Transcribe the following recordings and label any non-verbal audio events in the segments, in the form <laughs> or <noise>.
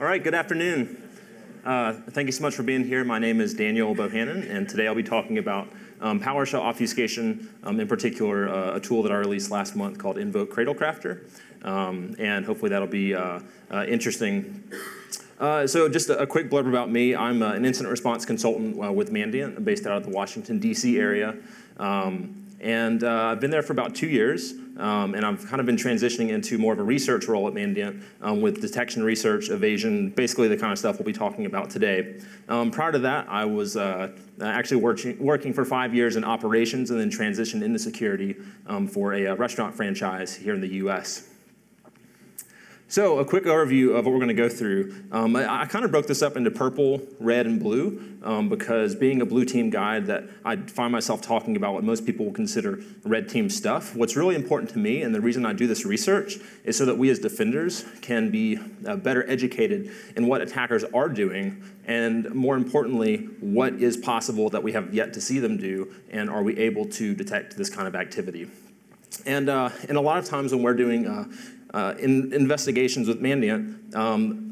All right, good afternoon. Uh, thank you so much for being here. My name is Daniel Bohannon, and today I'll be talking about um, PowerShell obfuscation, um, in particular, uh, a tool that I released last month called Invoke Cradlecrafter. Um, and hopefully that'll be uh, uh interesting. Uh, so just a, a, quick blurb about me. I'm uh, an incident response consultant with Mandiant, based out of the Washington, D.C. area. Um, and uh, I've been there for about two years, um, and I've kind of been transitioning into more of a research role at Mandiant um, with detection, research, evasion, basically the kind of stuff we'll be talking about today. Um, prior to that, I was uh, actually working, working for five years in operations and then transitioned into security um, for a, a uh, restaurant franchise here in the US. So a quick overview of what we're going to go through. Um, I, I kind of broke this up into purple, red, and blue um, because being a blue team guide, that I find myself talking about what most people will consider red team stuff. What's really important to me, and the reason I do this research, is so that we as defenders can be uh, better educated in what attackers are doing, and more importantly, what is possible that we have yet to see them do, and are we able to detect this kind of activity. And, uh, and a lot of times when we're doing uh, uh, in investigations with Mandiant, um,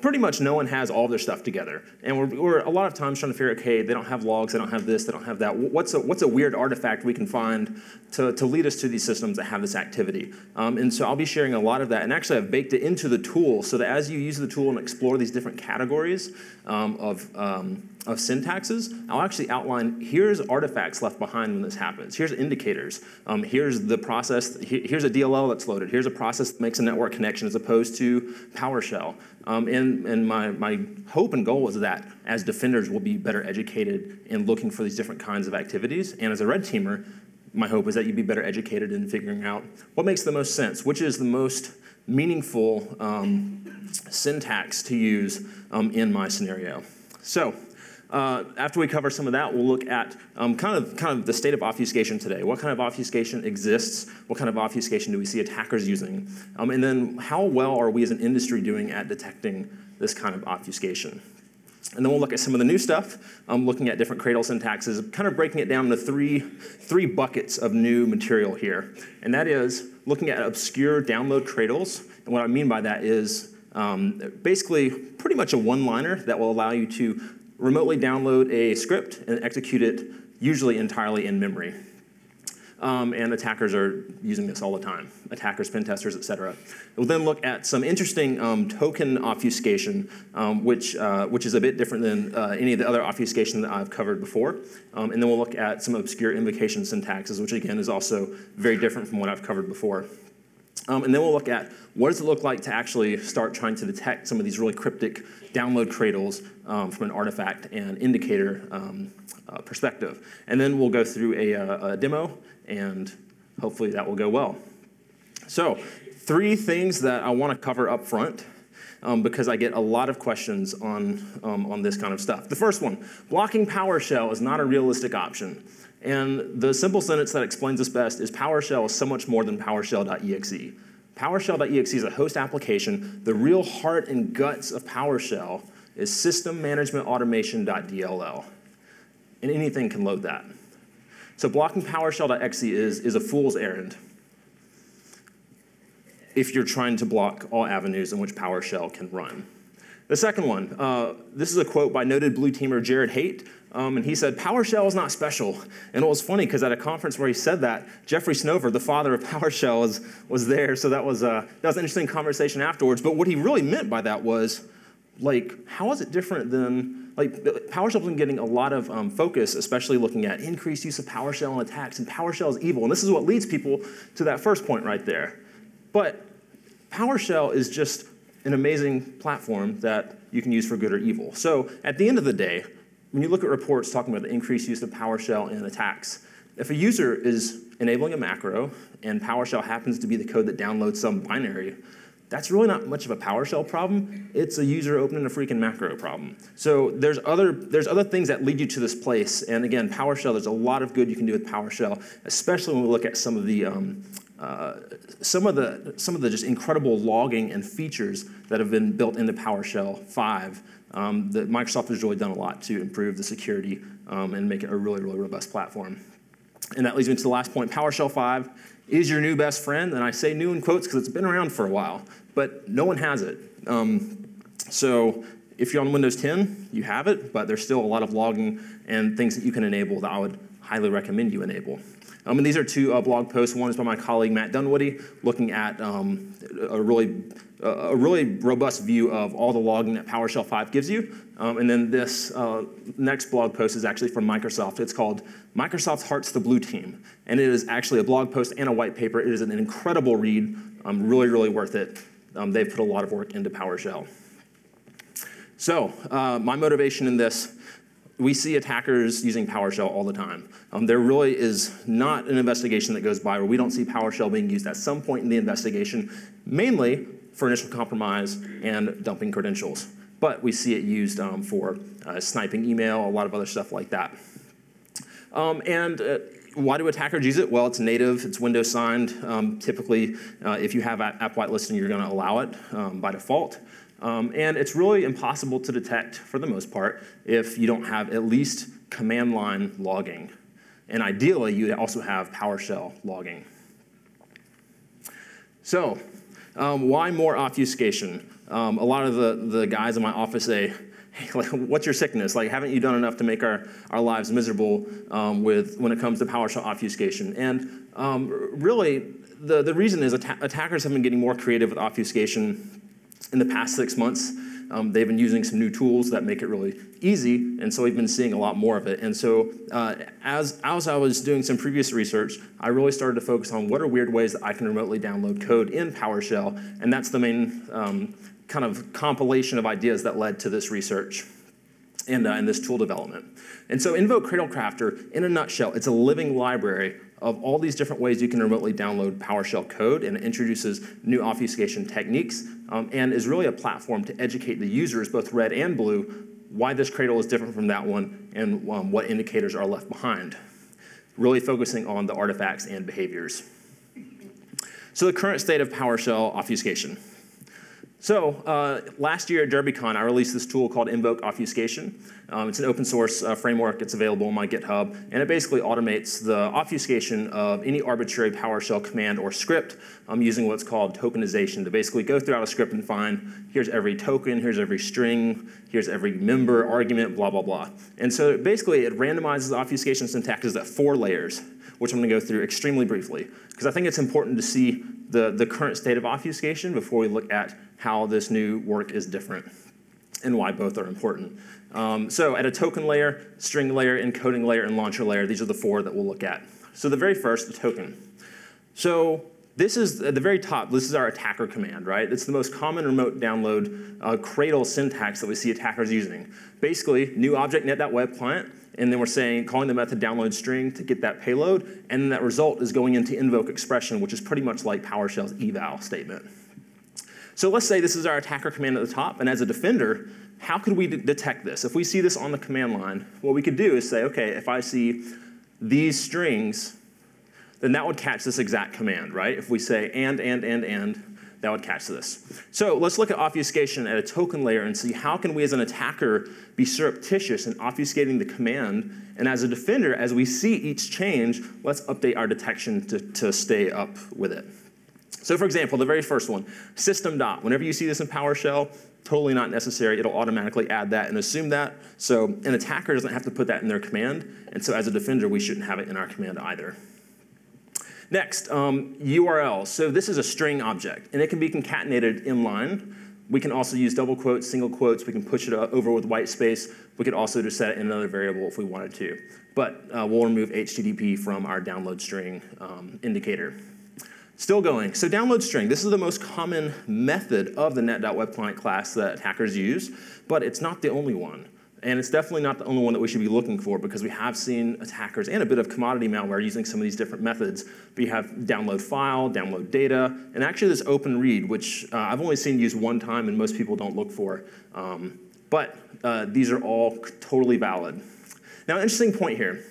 pretty much no one has all their stuff together. And we're, we're, a lot of times trying to figure out, okay, they don't have logs, they don't have this, they don't have that. What's a, what's a weird artifact we can find to, to lead us to these systems that have this activity? Um, and so I'll be sharing a lot of that. And actually, I've baked it into the tool so that as you use the tool and explore these different categories um, of um, of syntaxes, I'll actually outline here's artifacts left behind when this happens. Here's indicators. Um, here's the process. Here's a DLL that's loaded. Here's a process that makes a network connection as opposed to PowerShell. Um, and and my, my hope and goal is that as defenders, we'll be better educated in looking for these different kinds of activities. And as a red teamer, my hope is that you'd be better educated in figuring out what makes the most sense, which is the most meaningful um, syntax to use um, in my scenario. So uh, after we cover some of that, we'll look at um, kind, of, kind of the state of obfuscation today. What kind of obfuscation exists? What kind of obfuscation do we see attackers using? Um, and then how well are we as an industry doing at detecting this kind of obfuscation? And then we'll look at some of the new stuff, um, looking at different Cradle syntaxes, kind of breaking it down into three, three buckets of new material here. And that is looking at obscure download Cradles. And what I mean by that is um, basically pretty much a one-liner that will allow you to remotely download a script and execute it usually entirely in memory. Um, and attackers are using this all the time. Attackers, pen testers, et cetera. We'll then look at some interesting um, token obfuscation, um, which, uh, which is a bit different than uh, any of the other obfuscation that I've covered before. Um, and then we'll look at some obscure invocation syntaxes, which again is also very different from what I've covered before. Um, and then we'll look at what does it look like to actually start trying to detect some of these really cryptic download cradles um, from an artifact and indicator um, uh, perspective. And then we'll go through a, uh, a, demo, and hopefully that will go well. So three things that I want to cover up front. Um, because I get a lot of questions on, um, on this kind of stuff. The first one, blocking PowerShell is not a realistic option. And the simple sentence that explains this best is PowerShell is so much more than PowerShell.exe. PowerShell.exe is a host application. The real heart and guts of PowerShell is system management automation.dll. And anything can load that. So blocking PowerShell.exe is, is a fool's errand if you're trying to block all avenues in which PowerShell can run. The second one, uh, this is a quote by noted blue teamer Jared Haight, um, and he said, PowerShell is not special. And it was funny because at a conference where he said that, Jeffrey Snover, the father of <laughs> PowerShell, was, was there. So that was, uh, that was an interesting conversation afterwards. But what he really meant by that was, like, how is it different than, like, PowerShell's been getting a lot of um, focus, especially looking at increased use of PowerShell in attacks, and PowerShell is evil. And this is what leads people to that first point right there. But PowerShell is just an amazing platform that you can use for good or evil. So at the end of the day, when you look at reports talking about the increased use of PowerShell in attacks, if a user is enabling a macro and PowerShell happens to be the code that downloads some binary, that's really not much of a PowerShell problem. It's a user opening a freaking macro problem. So there's other, there's other things that lead you to this place. And again, PowerShell, there's a lot of good you can do with PowerShell, especially when we look at some of the, um, uh, some, of the, some of the just incredible logging and features that have been built into PowerShell 5 um, that Microsoft has really done a lot to improve the security um, and make it a really, really robust platform. And that leads me to the last point. PowerShell 5 is your new best friend. And I say new in quotes because it's been around for a while, but no one has it. Um, So if you're on Windows 10, you have it, but there's still a lot of logging and things that you can enable that I would highly recommend you enable. Um, and these are two uh, blog posts. One is by my colleague Matt Dunwoody, looking at um, a really a really robust view of all the logging that PowerShell 5 gives you. Um, and then this uh, next blog post is actually from Microsoft. It's called Microsoft Hearts the Blue Team. And it is actually a blog post and a white paper. It is an incredible read, um, really, really worth it. Um, they've put a lot of work into PowerShell. So, uh, my motivation in this we see attackers using PowerShell all the time. Um, there really is not an investigation that goes by where we don't see PowerShell being used at some point in the investigation, mainly for initial compromise and dumping credentials. But we see it used um, for uh, sniping email, a lot of other stuff like that. Um, and uh, why do attackers use it? Well, it's native, it's Windows signed. Um, typically, uh, if you have app whitelisting, you're going to allow it um, by default. Um, and it's really impossible to detect, for the most part, if you don't have at least command line logging. And ideally, you also have PowerShell logging. So, um, why more obfuscation? Um, a lot of the, the guys in my office say, hey, like, what's your sickness? Like, haven't you done enough to make our, our lives miserable um, with, when it comes to PowerShell obfuscation? And um, really, the, the reason is atta attackers have been getting more creative with obfuscation in the past six months, um, they've been using some new tools that make it really easy, and so we've been seeing a lot more of it. And so, uh, as, as I was doing some previous research, I really started to focus on what are weird ways that I can remotely download code in PowerShell, and that's the main um, kind of compilation of ideas that led to this research and, uh, and this tool development. And so, Invoke Cradle Cradlecrafter, in a nutshell, it's a living library of all these different ways you can remotely download PowerShell code, and it introduces new obfuscation techniques, um, and is really a platform to educate the users, both red and blue, why this cradle is different from that one, and um, what indicators are left behind. Really focusing on the artifacts and behaviors. So the current state of PowerShell obfuscation. So uh, last year at DerbyCon, I released this tool called Invoke Obfuscation. Um, it's an open source uh, framework. It's available on my GitHub. And it basically automates the obfuscation of any arbitrary PowerShell command or script um, using what's called tokenization to basically go throughout a script and find here's every token, here's every string, here's every member, argument, blah, blah, blah. And so basically it randomizes obfuscation syntaxes at four layers, which I'm going to go through extremely briefly. Because I think it's important to see the, the current state of obfuscation before we look at how this new work is different and why both are important. Um, so at a token layer, string layer, encoding layer, and launcher layer, these are the four that we'll look at. So the very first, the token. So this is at the very top, this is our attacker command, right? It's the most common remote download uh, Cradle syntax that we see attackers using. Basically, new object net that web client, and then we're saying, calling the method download string to get that payload, and that result is going into invoke expression, which is pretty much like PowerShell's eval statement. So let's say this is our attacker command at the top, and as a defender, how could we detect this? If we see this on the command line, what we could do is say, okay, if I see these strings, then that would catch this exact command, right? If we say and, and, and, and, that would catch this. So let's look at obfuscation at a token layer and see how can we as an attacker be surreptitious in obfuscating the command, and as a defender, as we see each change, let's update our detection to, to stay up with it. So for example, the very first one, system dot. Whenever you see this in PowerShell, totally not necessary. It'll automatically add that and assume that. So an attacker doesn't have to put that in their command. And so as a defender, we shouldn't have it in our command either. Next, um, URL. So this is a string object, and it can be concatenated inline. We can also use double quotes, single quotes. We can push it over with white space. We could also just set it in another variable if we wanted to. But uh, we'll remove HTTP from our download string um, indicator. Still going. So download string. This is the most common method of the net.web client class that attackers use, but it's not the only one. And it's definitely not the only one that we should be looking for because we have seen attackers and a bit of commodity malware using some of these different methods. We have download file, download data, and actually this open read, which uh, I've only seen used one time and most people don't look for. Um, but uh, these are all totally valid. Now, an interesting point here.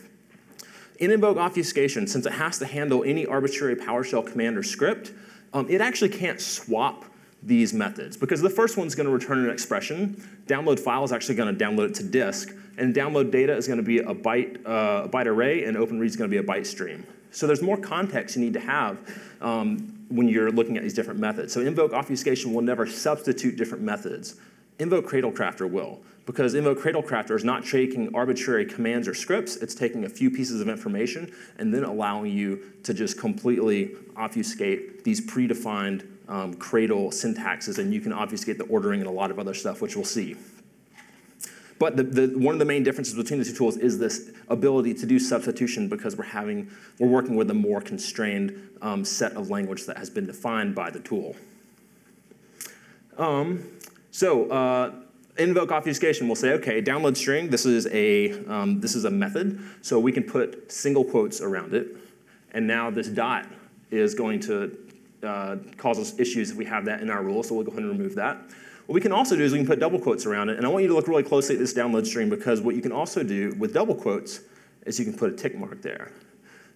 In invoke obfuscation, since it has to handle any arbitrary PowerShell command or script, um, it actually can't swap these methods because the first one's going to return an expression. Download file is actually going to download it to disk, and download data is going to be a byte, uh, a byte array, and open read is going to be a byte stream. So there's more context you need to have um, when you're looking at these different methods. So invoke obfuscation will never substitute different methods. Invoke cradle crafter will, because Invoke cradle crafter is not taking arbitrary commands or scripts, it's taking a few pieces of information and then allowing you to just completely obfuscate these predefined um, Cradle syntaxes, and you can obfuscate the ordering and a lot of other stuff, which we'll see. But the, the, one of the main differences between the two tools is this ability to do substitution because we're having we're working with a more constrained um, set of language that has been defined by the tool. Um, so uh, invoke obfuscation, we'll say, okay, download string, this is, a, um, this is a method, so we can put single quotes around it. And now this dot is going to uh, cause issues if we have that in our rule, so we'll go ahead and remove that. What we can also do is we can put double quotes around it, and I want you to look really closely at this download stream because what you can also do with double quotes is you can put a tick mark there.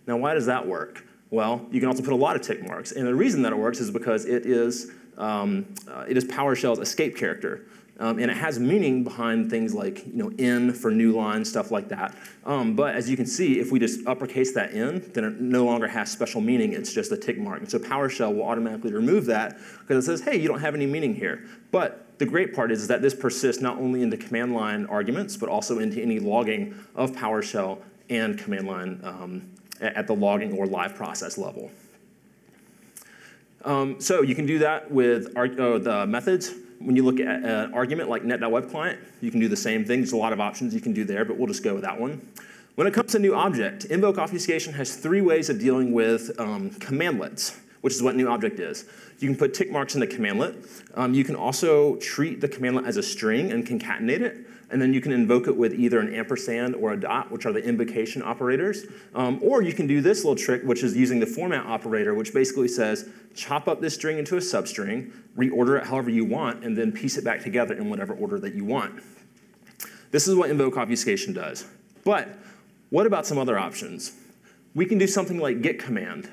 Now, why does that work? Well, you can also put a lot of tick marks, and the reason that it works is because it is, um, uh, it is PowerShell's escape character. Um, and it has meaning behind things like you know in for new line stuff like that. Um, but as you can see, if we just uppercase that n, then it no longer has special meaning. It's just a tick mark. And so PowerShell will automatically remove that because it says, hey, you don't have any meaning here. But the great part is, is that this persists not only into command line arguments, but also into any logging of PowerShell and command line um, at the logging or live process level. Um, so you can do that with uh, the methods when you look at an argument like net.web client, you can do the same thing. There's a lot of options you can do there, but we'll just go with that one. When it comes to new object, invoke obfuscation has three ways of dealing with um, commandlets, which is what new object is. You can put tick marks in the commandlet. Um, you can also treat the commandlet as a string and concatenate it and then you can invoke it with either an ampersand or a dot, which are the invocation operators. Um, or you can do this little trick, which is using the format operator, which basically says, chop up this string into a substring, reorder it however you want, and then piece it back together in whatever order that you want. This is what invoke obfuscation does. But what about some other options? We can do something like get command,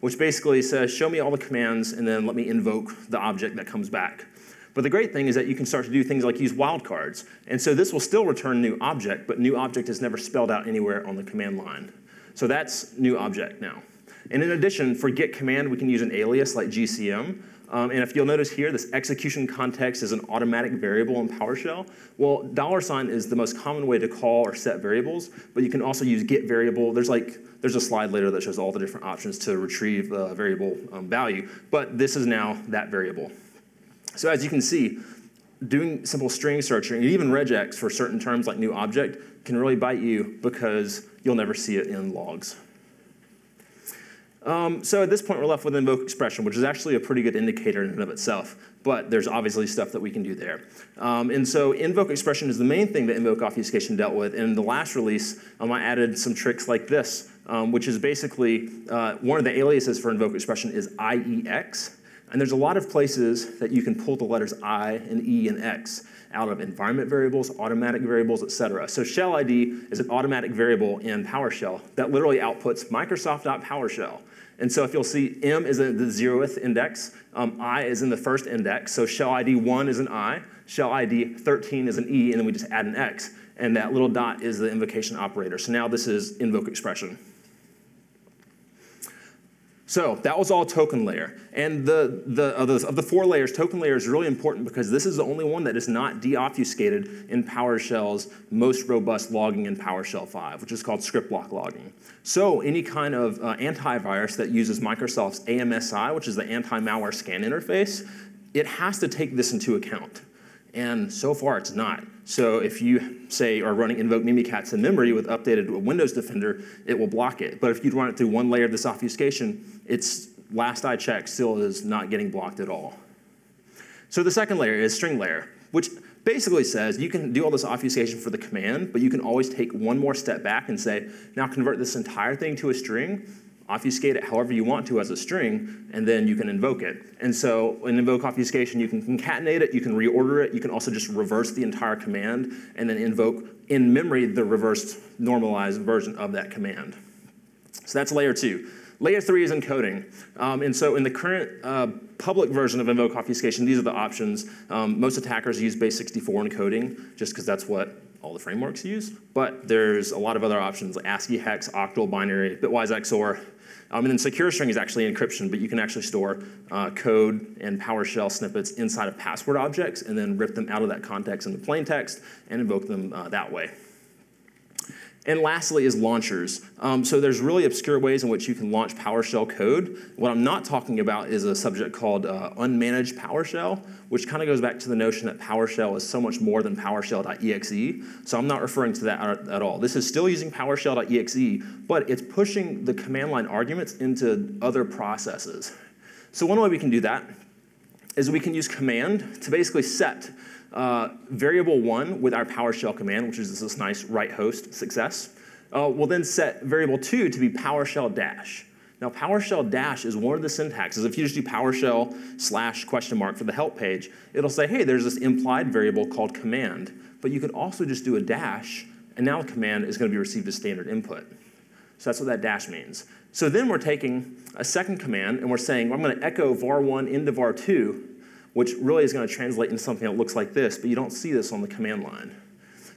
which basically says, show me all the commands, and then let me invoke the object that comes back. But the great thing is that you can start to do things like use wildcards. And so this will still return new object, but new object is never spelled out anywhere on the command line. So that's new object now. And in addition, for git command, we can use an alias like GCM. Um, and if you'll notice here, this execution context is an automatic variable in PowerShell. Well, dollar sign is the most common way to call or set variables, but you can also use get variable. There's like there's a slide later that shows all the different options to retrieve a variable um, value, but this is now that variable. So as you can see, doing simple string searching, even regex for certain terms like new object, can really bite you because you'll never see it in logs. Um, so at this point, we're left with invoke expression, which is actually a pretty good indicator in and of itself, but there's obviously stuff that we can do there. Um, and so invoke expression is the main thing that invoke obfuscation dealt with. And in the last release, um, I added some tricks like this, um, which is basically uh, one of the aliases for invoke expression is IEX. And there's a lot of places that you can pull the letters I and E and X out of environment variables, automatic variables, et cetera. So shell ID is an automatic variable in PowerShell that literally outputs Microsoft.PowerShell. And so if you'll see M is in the zeroth index, um, I is in the first index, so shell ID 1 is an I, shell ID 13 is an E, and then we just add an X. And that little dot is the invocation operator. So now this is invoke expression. So that was all token layer. And the, the, of, the, of the four layers, token layer is really important because this is the only one that is not deobfuscated in PowerShell's most robust logging in PowerShell 5, which is called script block logging. So any kind of uh, antivirus that uses Microsoft's AMSI, which is the anti-malware scan interface, it has to take this into account. And so far, it's not. So if you, say, are running invoke Mimikatz in memory with updated Windows Defender, it will block it. But if you run it through one layer of this obfuscation, it's, last I checked, still is not getting blocked at all. So the second layer is string layer, which basically says you can do all this obfuscation for the command, but you can always take one more step back and say, now convert this entire thing to a string, obfuscate it however you want to as a string, and then you can invoke it. And so in invoke obfuscation, you can concatenate it, you can reorder it, you can also just reverse the entire command, and then invoke in memory the reversed normalized version of that command. So that's layer two. Layer three is encoding. Um, and so in the current uh, public version of invoke obfuscation, these are the options. Um, most attackers use base 64 encoding just because that's what all the frameworks use, but there's a lot of other options like ASCII, hex, octal, binary, bitwise XOR. Um, and then secure string is actually encryption, but you can actually store uh, code and PowerShell snippets inside of password objects and then rip them out of that context into plain text and invoke them uh, that way. And lastly is launchers. Um, so there's really obscure ways in which you can launch PowerShell code. What I'm not talking about is a subject called uh, unmanaged PowerShell, which kind of goes back to the notion that PowerShell is so much more than PowerShell.exe. So I'm not referring to that at, all. This is still using PowerShell.exe, but it's pushing the command line arguments into other processes. So one way we can do that is we can use command to basically set uh, variable one with our PowerShell command, which is this nice write host success. Uh, we'll then set variable two to be PowerShell dash. Now, PowerShell dash is one of the syntaxes. If you just do PowerShell slash question mark for the help page, it'll say, hey, there's this implied variable called command. But you could also just do a dash, and now the command is going to be received as standard input. So that's what that dash means. So then we're taking a second command, and we're saying, well, I'm going to echo var1 into var2, which really is going to translate into something that looks like this, but you don't see this on the command line.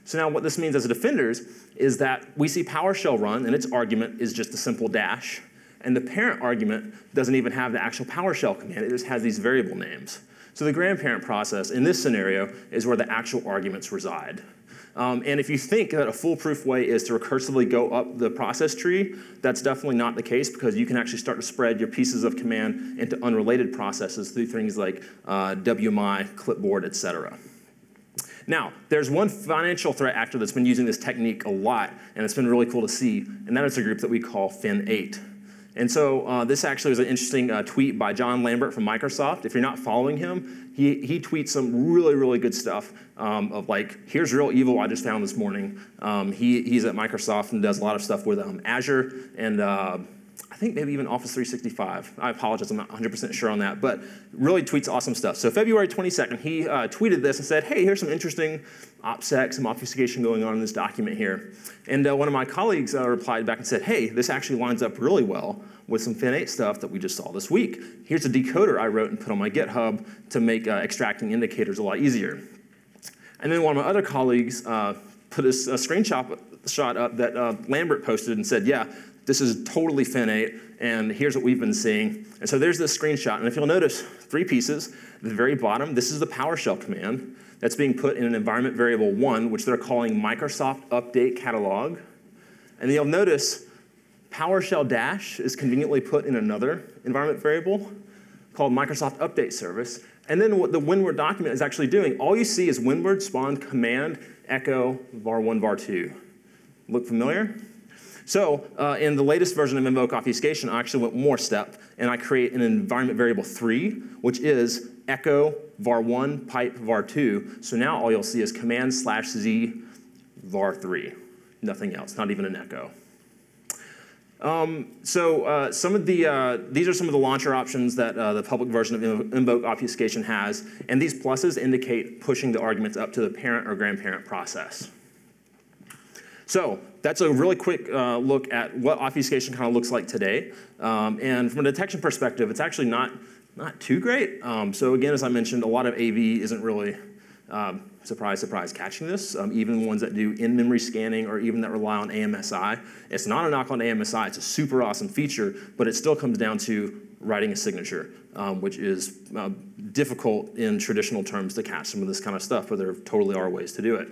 So now what this means as a defenders is that we see PowerShell run, and its argument is just a simple dash, and the parent argument doesn't even have the actual PowerShell command, it just has these variable names. So the grandparent process in this scenario is where the actual arguments reside. Um, and if you think that a foolproof way is to recursively go up the process tree, that's definitely not the case because you can actually start to spread your pieces of command into unrelated processes through things like uh, WMI, clipboard, et cetera. Now, there's one financial threat actor that's been using this technique a lot, and it's been really cool to see, and that is a group that we call Fin8. And so uh, this actually was an interesting uh, tweet by John Lambert from Microsoft. If you're not following him, he, he tweets some really, really good stuff um, of like, here's real evil I just found this morning. Um, he, he's at Microsoft and does a lot of stuff with um, Azure and uh, think maybe even Office 365. I apologize, I'm not 100% sure on that, but really tweets awesome stuff. So February 22nd, he uh, tweeted this and said, hey, here's some interesting OPSEC, some obfuscation going on in this document here. And uh, one of my colleagues uh, replied back and said, hey, this actually lines up really well with some Fin8 stuff that we just saw this week. Here's a decoder I wrote and put on my GitHub to make uh, extracting indicators a lot easier. And then one of my other colleagues uh, put a, a screenshot shot up that uh, Lambert posted and said, yeah, this is totally Fin8, and here's what we've been seeing. And so there's this screenshot, and if you'll notice, three pieces. At the very bottom, this is the PowerShell command that's being put in an environment variable one, which they're calling Microsoft Update Catalog. And you'll notice PowerShell dash is conveniently put in another environment variable called Microsoft Update Service. And then what the WinWord document is actually doing, all you see is WinWord spawn command echo var1 var2. Look familiar? So uh, in the latest version of invoke obfuscation, I actually went more step, and I create an environment variable 3, which is echo var1 pipe var2. So now all you'll see is command slash z var3. Nothing else, not even an echo. Um, so uh, some of the, uh, these are some of the launcher options that uh, the public version of invoke obfuscation has, and these pluses indicate pushing the arguments up to the parent or grandparent process. So that's a really quick uh, look at what obfuscation kind of looks like today. Um, and from a detection perspective, it's actually not, not too great. Um, so again, as I mentioned, a lot of AV isn't really, um, surprise, surprise, catching this. Um, even ones that do in-memory scanning or even that rely on AMSI. It's not a knock on AMSI. It's a super awesome feature, but it still comes down to writing a signature, um, which is uh, difficult in traditional terms to catch some of this kind of stuff, but there totally are ways to do it.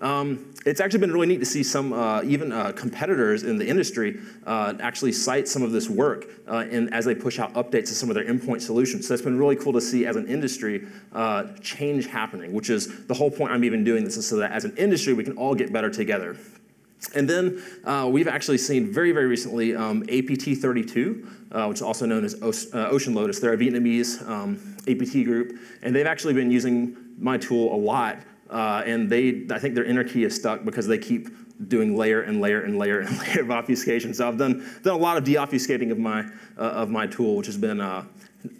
Um, it's actually been really neat to see some, uh, even uh, competitors in the industry uh, actually cite some of this work uh, in, as they push out updates to some of their endpoint solutions. So it's been really cool to see as an industry uh, change happening, which is the whole point I'm even doing this is so that as an industry we can all get better together. And then uh, we've actually seen very, very recently um, APT32, uh, which is also known as uh, Ocean Lotus. They're a Vietnamese um, APT group, and they've actually been using my tool a lot. Uh, and they, I think their inner key is stuck because they keep doing layer and layer and layer and <laughs> layer of obfuscation. So I've done, done a lot of deobfuscating of my, uh, of my tool, which has been uh,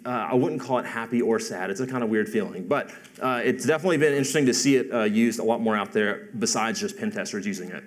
uh, I wouldn't call it happy or sad. It's a kind of weird feeling. But uh, it's definitely been interesting to see it uh, used a lot more out there besides just pen testers using it.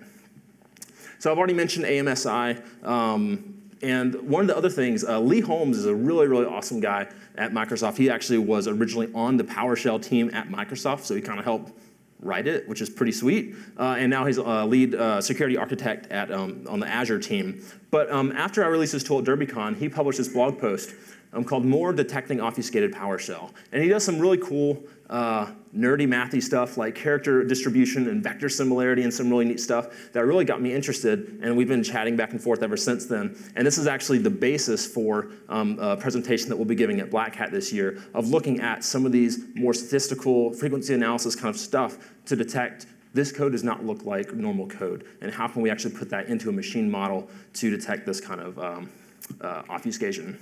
So I've already mentioned AMSI. Um, and one of the other things, uh, Lee Holmes is a really, really awesome guy at Microsoft. He actually was originally on the PowerShell team at Microsoft, so he kind of helped write it, which is pretty sweet. Uh, and now he's a lead uh, security architect at, um, on the Azure team. But um, after I released this tool at DerbyCon, he published this blog post um, called More Detecting Obfuscated PowerShell. And he does some really cool uh, nerdy mathy stuff like character distribution and vector similarity and some really neat stuff that really got me interested. And we've been chatting back and forth ever since then. And this is actually the basis for um, a presentation that we'll be giving at Black Hat this year of looking at some of these more statistical frequency analysis kind of stuff to detect this code does not look like normal code. And how can we actually put that into a machine model to detect this kind of um, uh, obfuscation?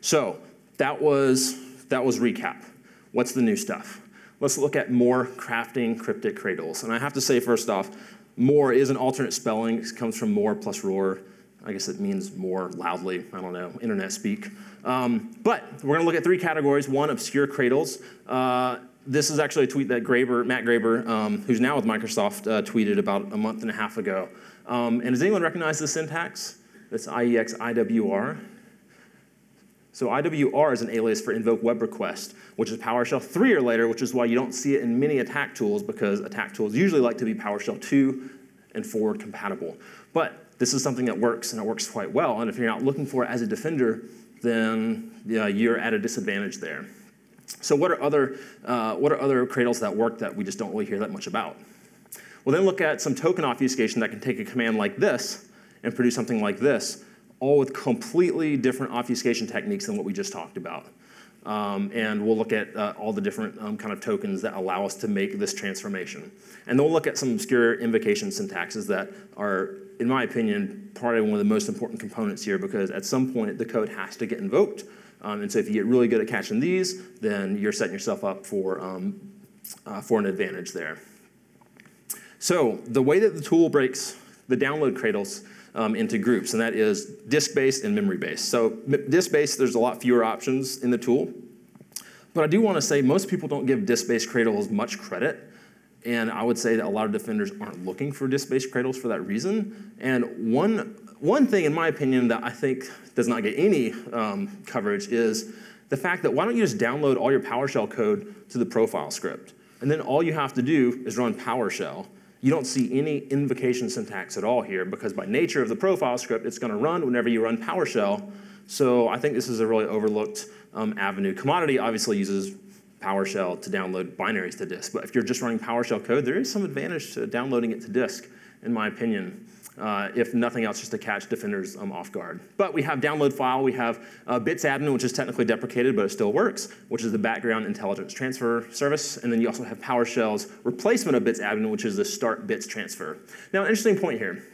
So that was, that was recap. What's the new stuff? Let's look at more crafting cryptic cradles. And I have to say, first off, more is an alternate spelling. It comes from more plus roar. I guess it means more loudly. I don't know, internet speak. Um, but we're going to look at three categories. One, obscure cradles. Uh, this is actually a tweet that Matt Graeber, um, who's now with Microsoft, uh, tweeted about a month and a half ago. Um, and does anyone recognize the syntax? That's IEX IWR. So IWR is an alias for invoke web request, which is PowerShell 3 or later, which is why you don't see it in many attack tools because attack tools usually like to be PowerShell 2 and forward compatible. But this is something that works and it works quite well. And if you're not looking for it as a defender, then yeah, you're at a disadvantage there. So what are other uh, what are other cradles that work that we just don't really hear that much about? We'll then look at some token obfuscation that can take a command like this and produce something like this, all with completely different obfuscation techniques than what we just talked about. Um, and we'll look at uh, all the different um, kind of tokens that allow us to make this transformation. And then we'll look at some obscure invocation syntaxes that are, in my opinion, probably one of the most important components here because at some point the code has to get invoked. Um, and so if you get really good at catching these, then you're setting yourself up for, um, uh, for an advantage there. So the way that the tool breaks the download cradles um, into groups, and that is disk-based and memory-based. So disk-based, there's a lot fewer options in the tool. But I do want to say most people don't give disk-based cradles much credit. And I would say that a lot of defenders aren't looking for disk-based cradles for that reason. And one, one thing, in my opinion, that I think does not get any um, coverage is the fact that why don't you just download all your PowerShell code to the profile script? And then all you have to do is run PowerShell you don't see any invocation syntax at all here because by nature of the profile script, it's going to run whenever you run PowerShell. So I think this is a really overlooked um, avenue. Commodity obviously uses PowerShell to download binaries to disk, but if you're just running PowerShell code, there is some advantage to downloading it to disk, in my opinion uh, if nothing else, just to catch defenders um, off guard. But we have download file, we have uh, bits admin, which is technically deprecated, but it still works, which is the background intelligence transfer service. And then you also have PowerShell's replacement of bits admin, which is the start bits transfer. Now, an interesting point here.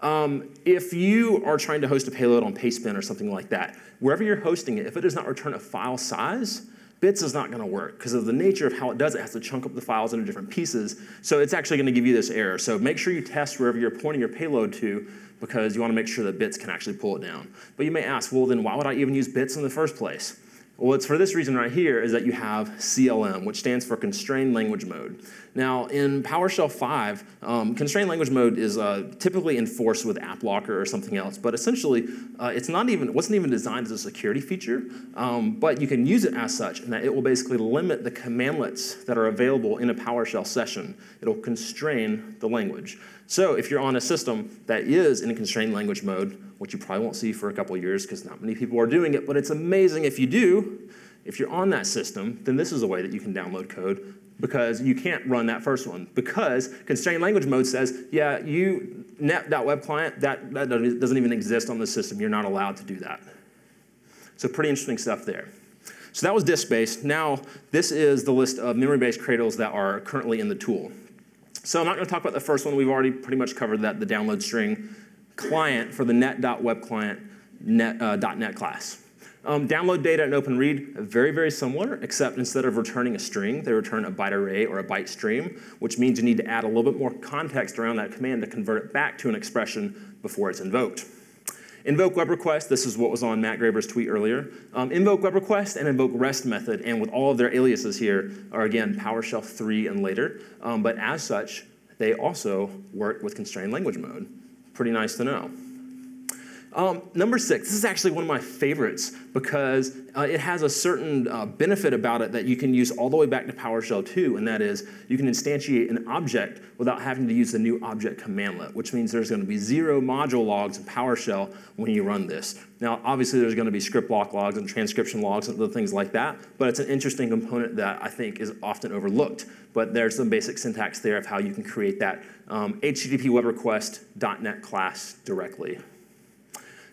Um, if you are trying to host a payload on Pastebin or something like that, wherever you're hosting it, if it does not return a file size, Bits is not going to work because of the nature of how it does it. It has to chunk up the files into different pieces. So it's actually going to give you this error. So make sure you test wherever you're pointing your payload to because you want to make sure that bits can actually pull it down. But you may ask, well, then why would I even use bits in the first place? Well, it's for this reason right here is that you have CLM, which stands for Constrained Language Mode. Now, in PowerShell 5, um, constrained language mode is uh, typically enforced with AppLocker or something else, but essentially, uh, it's not even, wasn't even designed as a security feature, um, but you can use it as such, and that it will basically limit the commandlets that are available in a PowerShell session. It'll constrain the language. So if you're on a system that is in constrained language mode, which you probably won't see for a couple years because not many people are doing it, but it's amazing if you do, if you're on that system, then this is a way that you can download code because you can't run that first one. Because constrained language mode says, yeah, you net.web client, that, that doesn't even exist on the system. You're not allowed to do that. So pretty interesting stuff there. So that was disk-based. Now, this is the list of memory-based cradles that are currently in the tool. So I'm not going to talk about the first one. We've already pretty much covered that, the download string client for the net.web client net, uh, .NET class. Um, download data and open read, very, very similar, except instead of returning a string, they return a byte array or a byte stream, which means you need to add a little bit more context around that command to convert it back to an expression before it's invoked. Invoke web request, this is what was on Matt Graeber's tweet earlier. Um, invoke web request and invoke REST method, and with all of their aliases here, are again PowerShell 3 and later. Um, but as such, they also work with constrained language mode. Pretty nice to know. Um, number six, this is actually one of my favorites because uh, it has a certain uh, benefit about it that you can use all the way back to PowerShell 2, and that is you can instantiate an object without having to use the new object commandlet, which means there's going to be zero module logs in PowerShell when you run this. Now, obviously, there's going to be script block logs and transcription logs and other things like that, but it's an interesting component that I think is often overlooked. But there's some basic syntax there of how you can create that um, HTTP web request .NET class directly.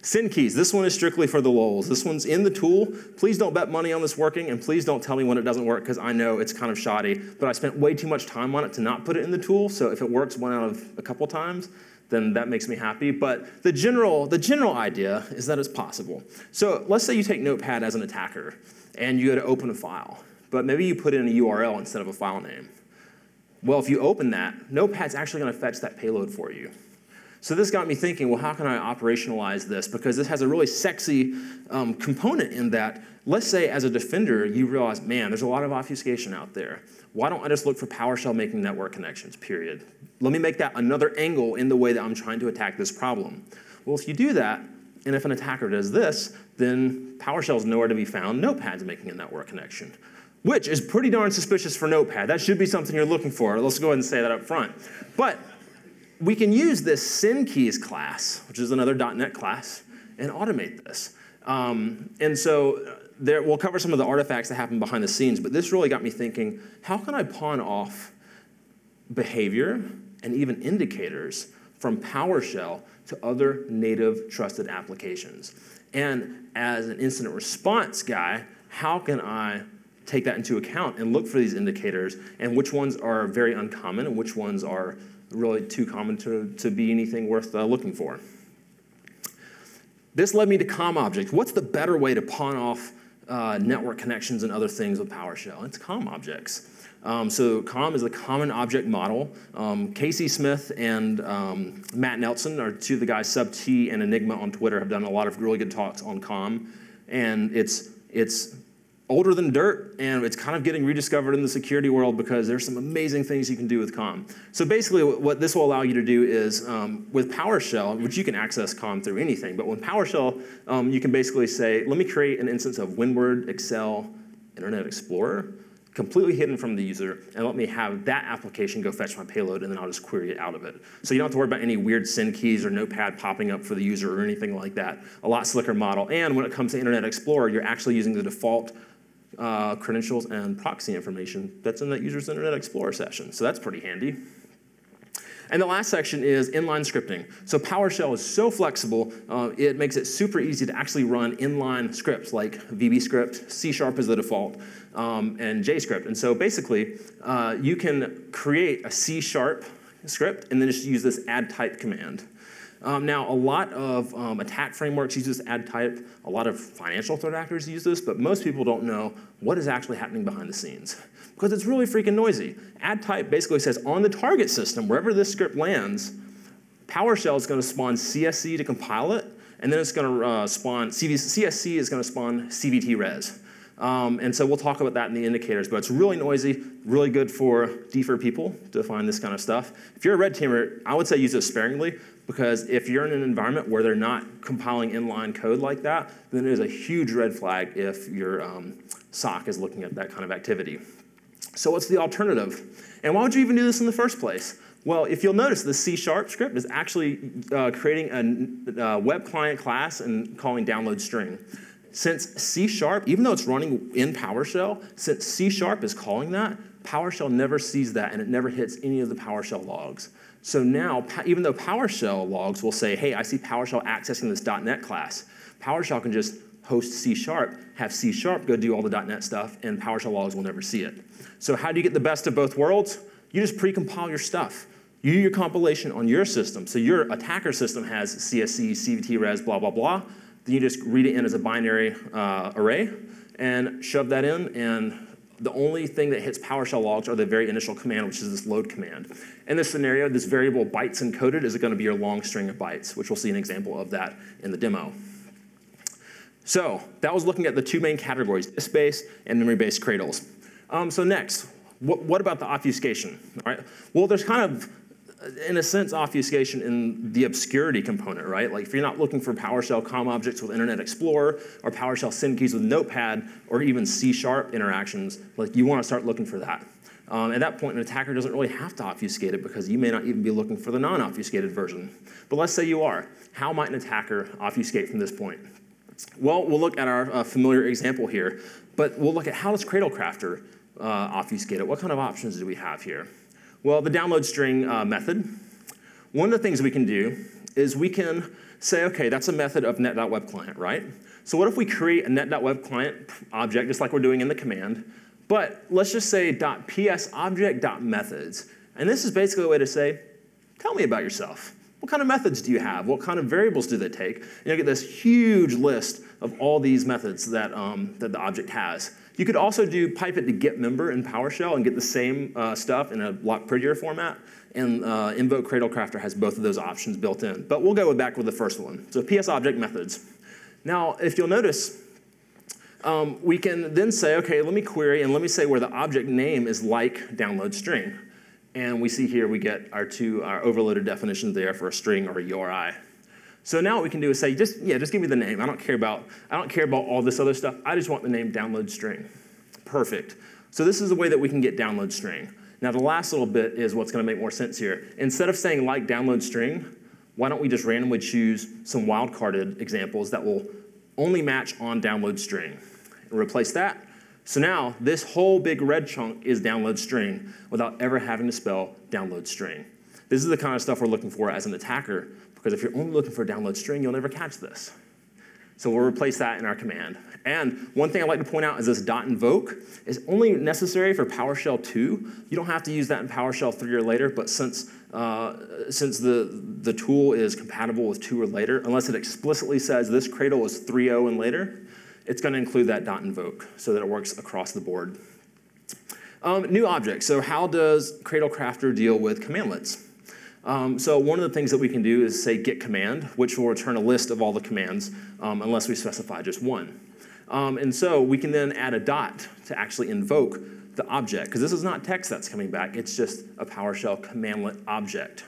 Send keys. This one is strictly for the lulz. This one's in the tool. Please don't bet money on this working, and please don't tell me when it doesn't work because I know it's kind of shoddy. But I spent way too much time on it to not put it in the tool. So if it works one out of a couple times, then that makes me happy. But the general, the general idea is that it's possible. So let's say you take Notepad as an attacker, and you go to open a file, but maybe you put in a URL instead of a file name. Well, if you open that, Notepad's actually going to fetch that payload for you. So this got me thinking, well, how can I operationalize this? Because this has a really sexy um, component in that, let's say as a defender, you realize, man, there's a lot of obfuscation out there. Why don't I just look for PowerShell making network connections, period? Let me make that another angle in the way that I'm trying to attack this problem. Well, if you do that, and if an attacker does this, then PowerShell is nowhere to be found. Notepad's making a network connection, which is pretty darn suspicious for Notepad. That should be something you're looking for. Let's go ahead and say that up front. But we can use this send keys class, which is another .NET class, and automate this. Um, and so uh, there, we'll cover some of the artifacts that happen behind the scenes, but this really got me thinking, how can I pawn off behavior and even indicators from PowerShell to other native trusted applications? And as an incident response guy, how can I take that into account and look for these indicators and which ones are very uncommon and which ones are really too common to, to be anything worth uh, looking for. This led me to COM objects. What's the better way to pawn off uh, network connections and other things with PowerShell? It's COM objects. Um, so COM is the common object model. Um, Casey Smith and um, Matt Nelson are two of the guys, Sub-T and Enigma on Twitter, have done a lot of really good talks on COM. And it's, it's older than dirt, and it's kind of getting rediscovered in the security world because there's some amazing things you can do with COM. So basically, what this will allow you to do is um, with PowerShell, which you can access COM through anything, but with PowerShell, um, you can basically say, let me create an instance of WinWord, Excel, Internet Explorer, completely hidden from the user, and let me have that application go fetch my payload, and then I'll just query it out of it. So you don't have to worry about any weird send keys or notepad popping up for the user or anything like that. A lot slicker model. And when it comes to Internet Explorer, you're actually using the default uh, credentials and proxy information that's in that user's Internet Explorer session. So that's pretty handy. And the last section is inline scripting. So PowerShell is so flexible, uh, it makes it super easy to actually run inline scripts like VBScript, C Sharp is the default, um, and JScript. And so basically, uh, you can create a C Sharp script and then just use this add type command. Um, now, a lot of um, attack frameworks use this add type. A lot of financial threat actors use this, but most people don't know what is actually happening behind the scenes because it's really freaking noisy. Add type basically says on the target system, wherever this script lands, PowerShell is going to spawn CSC to compile it, and then it's going to uh, spawn CSC is going to spawn CVT res. Um, and so we'll talk about that in the indicators, but it's really noisy, really good for DFIR people to find this kind of stuff. If you're a red teamer, I would say use it sparingly because if you're in an environment where they're not compiling inline code like that, then it is a huge red flag if your um, SOC is looking at that kind of activity. So what's the alternative? And why would you even do this in the first place? Well, if you'll notice, the C Sharp script is actually uh, creating a uh, web client class and calling download string. Since C Sharp, even though it's running in PowerShell, since C Sharp is calling that, PowerShell never sees that and it never hits any of the PowerShell logs. So now, even though PowerShell logs will say, hey, I see PowerShell accessing this .NET class, PowerShell can just host C Sharp, have C Sharp go do all the .NET stuff, and PowerShell logs will never see it. So how do you get the best of both worlds? You just pre-compile your stuff. You do your compilation on your system. So your attacker system has CSC, CVT, res, blah, blah, blah. Then you just read it in as a binary uh, array and shove that in, and the only thing that hits PowerShell logs are the very initial command, which is this load command. In this scenario, this variable bytes encoded is going to be your long string of bytes, which we'll see an example of that in the demo. So that was looking at the two main categories, disk-based and memory-based cradles. Um, so next, what, what, about the obfuscation? All right. Well, there's kind of in a sense, obfuscation in the obscurity component, right? Like if you're not looking for PowerShell COM objects with Internet Explorer or PowerShell send keys with Notepad or even C Sharp interactions, like you want to start looking for that. Um, at that point, an attacker doesn't really have to obfuscate it because you may not even be looking for the non-obfuscated version. But let's say you are. How might an attacker obfuscate from this point? Well, we'll look at our uh, familiar example here, but we'll look at how does Cradlecrafter uh, obfuscate it? What kind of options do we have here? Well, the download string uh, method, one of the things we can do is we can say, okay, that's a method of net.web client, right? So what if we create a net.web client object, just like we're doing in the command, but let's just say .psobject.methods. And this is basically a way to say, tell me about yourself. What kind of methods do you have? What kind of variables do they take? And you get this huge list of all these methods that, um, that the object has. You could also do pipe it to get member in PowerShell and get the same uh, stuff in a lot prettier format. And uh, Invoke Cradlecrafter has both of those options built in. But we'll go back with the first one. So PS object methods. Now, if you'll notice, um, we can then say, okay, let me query and let me say where the object name is like download string. And we see here we get our two our overloaded definitions there for a string or a URI. So now what we can do is say, just yeah, just give me the name. I don't care about I don't care about all this other stuff. I just want the name download string. Perfect. So this is the way that we can get download string. Now the last little bit is what's going to make more sense here. Instead of saying like download string, why don't we just randomly choose some wildcarded examples that will only match on download string and replace that. So now this whole big red chunk is download string without ever having to spell download string. This is the kind of stuff we're looking for as an attacker because if you're only looking for a download string, you'll never catch this. So we'll replace that in our command. And one thing I'd like to point out is this dot invoke is only necessary for PowerShell 2. You don't have to use that in PowerShell 3 or later, but since, uh, since the, the tool is compatible with 2 or later, unless it explicitly says this Cradle is 3.0 and later, it's going to include that dot invoke so that it works across the board. Um, new objects. So how does Cradle Crafter deal with commandlets? Um, so one of the things that we can do is say get command, which will return a list of all the commands um, unless we specify just one. Um, and so we can then add a dot to actually invoke the object, because this is not text that's coming back, it's just a PowerShell commandlet object.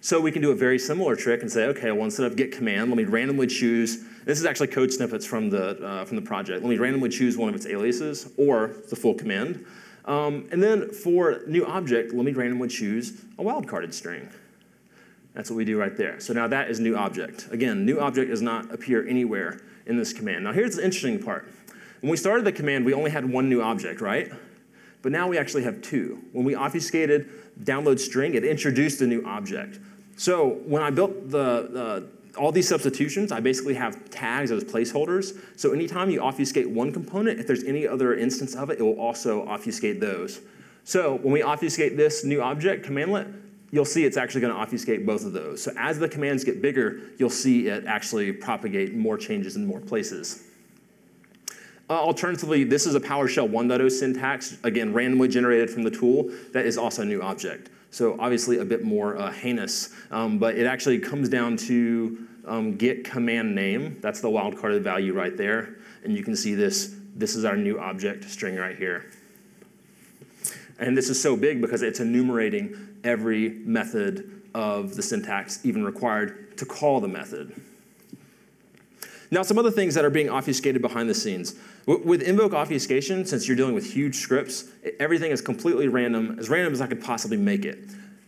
So we can do a very similar trick and say, okay, well, instead of get command, let me randomly choose, this is actually code snippets from the, uh, from the project. Let me randomly choose one of its aliases or the full command. Um, and then for new object, let me randomly choose a wildcarded string. That's what we do right there. So now that is new object. Again, new object does not appear anywhere in this command. Now here's the interesting part. When we started the command, we only had one new object, right? But now we actually have two. When we obfuscated download string, it introduced a new object. So when I built the, uh, all these substitutions, I basically have tags as placeholders. So anytime you obfuscate one component, if there's any other instance of it, it will also obfuscate those. So when we obfuscate this new object, commandlet, you'll see it's actually going to obfuscate both of those. So as the commands get bigger, you'll see it actually propagate more changes in more places. Uh, alternatively, this is a PowerShell 1.0 syntax, again, randomly generated from the tool, that is also a new object. So obviously a bit more uh, heinous, um, but it actually comes down to um, get command name. That's the wildcarded value right there. And you can see this, this is our new object string right here. And this is so big because it's enumerating every method of the syntax even required to call the method. Now, some other things that are being obfuscated behind the scenes. With invoke obfuscation, since you're dealing with huge scripts, everything is completely random, as random as I could possibly make it.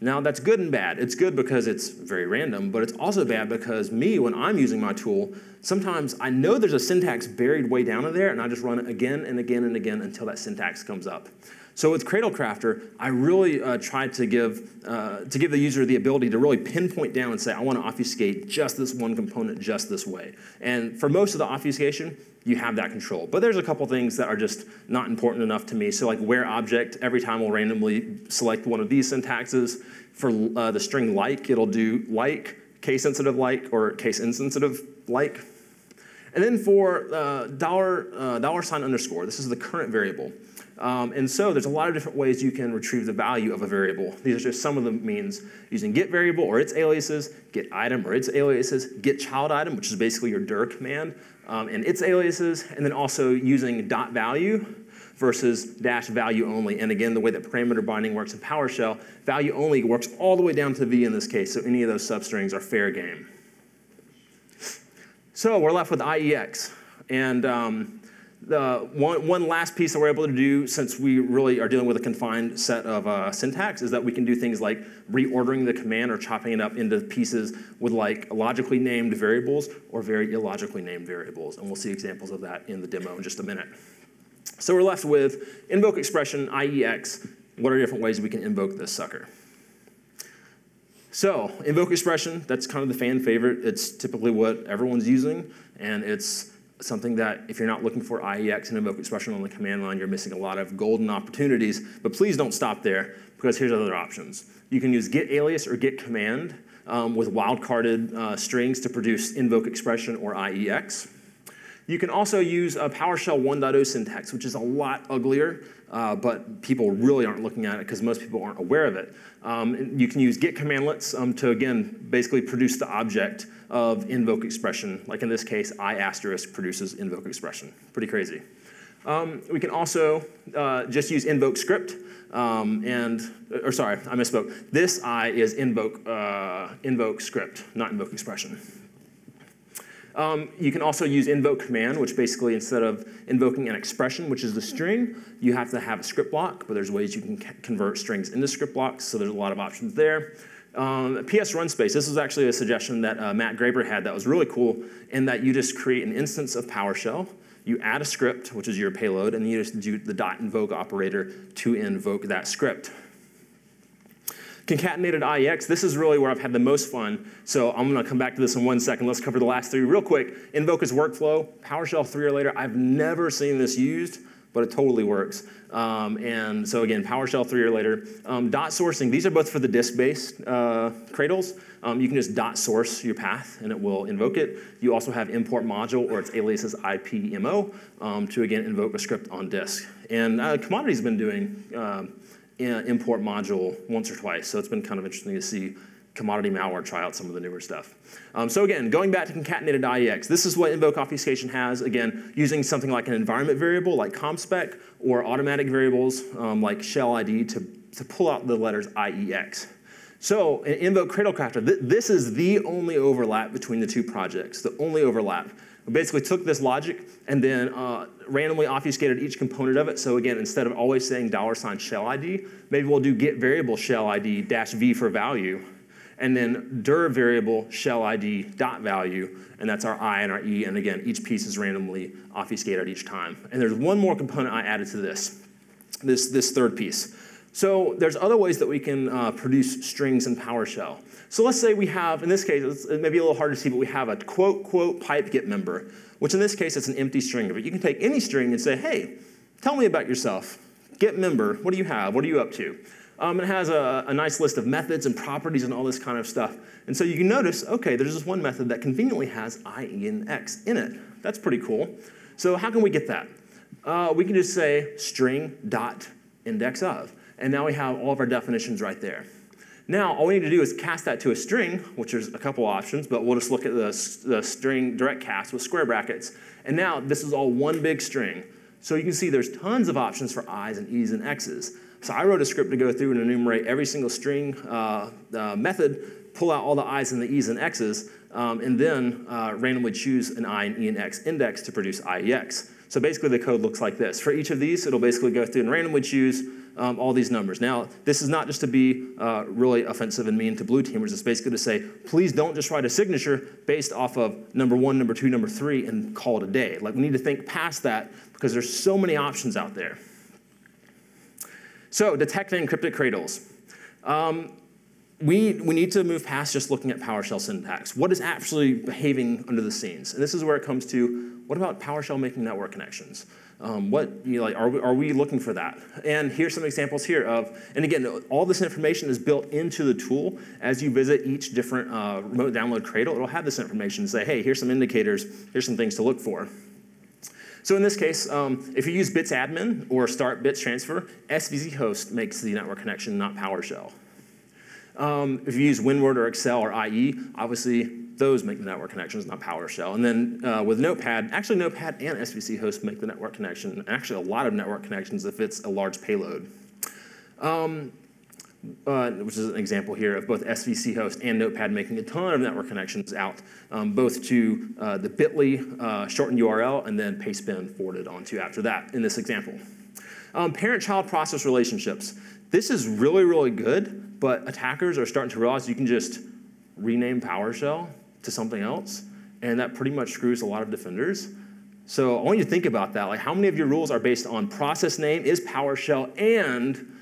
Now, that's good and bad. It's good because it's very random, but it's also bad because me, when I'm using my tool, sometimes I know there's a syntax buried way down in there, and I just run it again and again and again until that syntax comes up. So with Cradle Crafter, I really uh, tried to give, uh, to give the user the ability to really pinpoint down and say, I want to obfuscate just this one component just this way. And for most of the obfuscation, you have that control. But there's a couple things that are just not important enough to me. So like where object, every time we'll randomly select one of these syntaxes. For uh, the string like, it'll do like, case sensitive like, or case insensitive like. And then for uh, dollar, uh, dollar sign underscore, this is the current variable. Um, and so there's a lot of different ways you can retrieve the value of a variable. These are just some of the means using get variable or its aliases, get item or its aliases, get child item, which is basically your dir command, um, and its aliases, and then also using dot value versus dash value only. And again, the way that parameter binding works in PowerShell, value only works all the way down to v in this case, so any of those substrings are fair game. So we're left with IEX. And um, the one, one last piece that we're able to do, since we really are dealing with a confined set of uh, syntax, is that we can do things like reordering the command or chopping it up into pieces with like logically named variables or very illogically named variables. And we'll see examples of that in the demo in just a minute. So we're left with invoke expression, IEX. What are different ways we can invoke this sucker? So invoke expression, that's kind of the fan favorite. It's typically what everyone's using, and it's something that if you're not looking for IEX and invoke expression on the command line, you're missing a lot of golden opportunities. But please don't stop there, because here's other options. You can use git alias or git command um, with wildcarded uh, strings to produce invoke expression or IEX. You can also use a PowerShell 1.0 syntax, which is a lot uglier, uh, but people really aren't looking at it because most people aren't aware of it. Um, you can use get commandlets um, to, again, basically produce the object of invoke expression. Like in this case, I asterisk produces invoke expression. Pretty crazy. Um, we can also uh, just use invoke script. Um, and, or sorry, I misspoke. This I is invoke, uh, invoke script, not invoke expression. Um, you can also use invoke command, which basically instead of invoking an expression, which is the string, you have to have a script block, but there's ways you can convert strings into script blocks, so there's a lot of options there. Um, PS run space, this was actually a suggestion that uh, Matt Graber had that was really cool in that you just create an instance of PowerShell, you add a script, which is your payload, and you just do the dot invoke operator to invoke that script. Concatenated IEX, this is really where I've had the most fun. So I'm gonna come back to this in one second. Let's cover the last three real quick. Invoke is workflow, PowerShell three or later. I've never seen this used, but it totally works. Um, and so again, PowerShell three or later. Um, dot sourcing, these are both for the disk-based uh, cradles. Um, you can just dot source your path and it will invoke it. You also have import module or its alias is IPMO um, to again invoke a script on disk. And uh, Commodity's been doing um, import module once or twice. So it's been kind of interesting to see commodity malware try out some of the newer stuff. Um, so again, going back to concatenated IEX, this is what invoke obfuscation has, again, using something like an environment variable like compspec or automatic variables um, like shell ID to, to pull out the letters IEX. So in invoke cradlecrafter, th this is the only overlap between the two projects, the only overlap. We basically took this logic and then uh, randomly obfuscated each component of it. So again, instead of always saying dollar sign shell ID, maybe we'll do get variable shell ID dash v for value, and then dir variable shell ID dot value, and that's our i and our e. And again, each piece is randomly obfuscated each time. And there's one more component I added to this, this, this third piece. So there's other ways that we can uh, produce strings in PowerShell. So let's say we have, in this case, it may be a little hard to see, but we have a quote, quote, pipe get member, which in this case, it's an empty string. But you can take any string and say, hey, tell me about yourself. Get member, what do you have? What are you up to? Um, it has a, a, nice list of methods and properties and all this kind of stuff. And so you can notice, okay, there's this one method that conveniently has i, e, and x in it. That's pretty cool. So how can we get that? Uh, we can just say string dot index of. And now we have all of our definitions right there. Now, all we need to do is cast that to a string, which is a couple options, but we'll just look at the, the string direct cast with square brackets. And now this is all one big string. So you can see there's tons of options for i's and e's and x's. So I wrote a script to go through and enumerate every single string uh, uh, method, pull out all the i's and the e's and x's, um, and then uh, randomly choose an i and e and x index to produce IEX. So basically the code looks like this. For each of these, it'll basically go through and randomly choose um, all these numbers. Now, this is not just to be uh, really offensive and mean to blue teamers. It's basically to say, please don't just write a signature based off of number one, number two, number three, and call it a day. Like, we need to think past that because there's so many options out there. So, detecting encrypted cradles. Um, we, we need to move past just looking at PowerShell syntax. What is actually behaving under the scenes? And this is where it comes to, what about PowerShell making network connections? Um, what, you know, like, are we, are we looking for that? And here's some examples here of, and again, all this information is built into the tool. As you visit each different uh, remote download cradle, it'll have this information and say, hey, here's some indicators, here's some things to look for. So in this case, um, if you use bits admin or start bits transfer, SVC host makes the network connection, not PowerShell. Um, if you use WinWord or Excel or IE, obviously those make the network connections, not PowerShell. And then uh, with Notepad, actually Notepad and SVC host make the network connection, actually a lot of network connections if it's a large payload. Um, uh, which is an example here of both SVC host and Notepad making a ton of network connections out, um, both to uh, the bit.ly uh, shortened URL and then pastebin forwarded onto after that in this example. Um, Parent-child process relationships. This is really, really good, but attackers are starting to realize you can just rename PowerShell to something else, and that pretty much screws a lot of defenders. So I want you to think about that. Like, how many of your rules are based on process name is PowerShell and